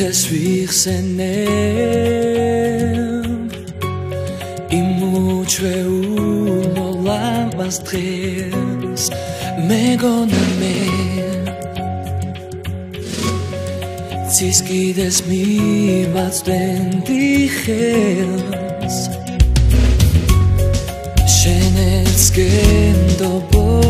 დღეს ვიხსენე იმუჩვეულო ლამას დღეს მეგონა მე ცის კიდეს მივაწვენ დიხელს შენეც გენდობოდი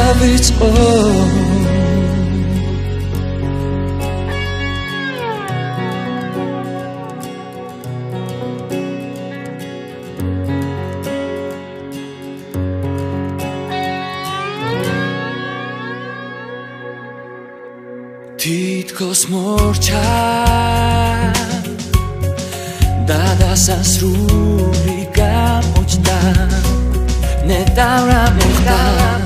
მესაი თითქოს მორჩა და დასასრული გამოჩნდა ნეტავრა მოხდა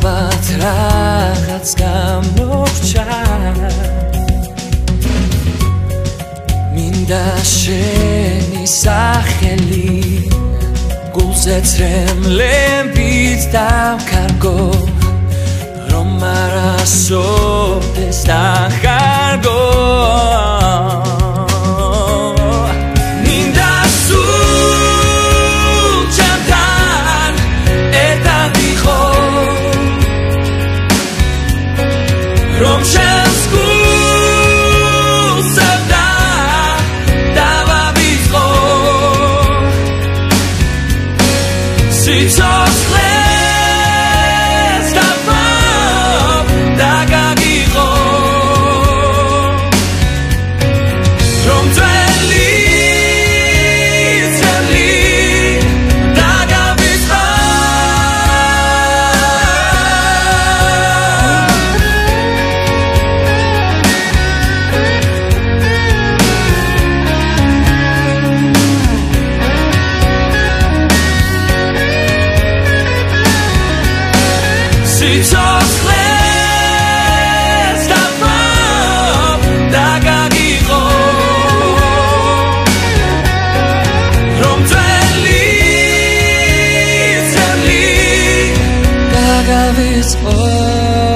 ალბათ რაღაც გამორჩა. მინდა შენი სახელი გულზე წრემლებით დავკარგო so está Rome this all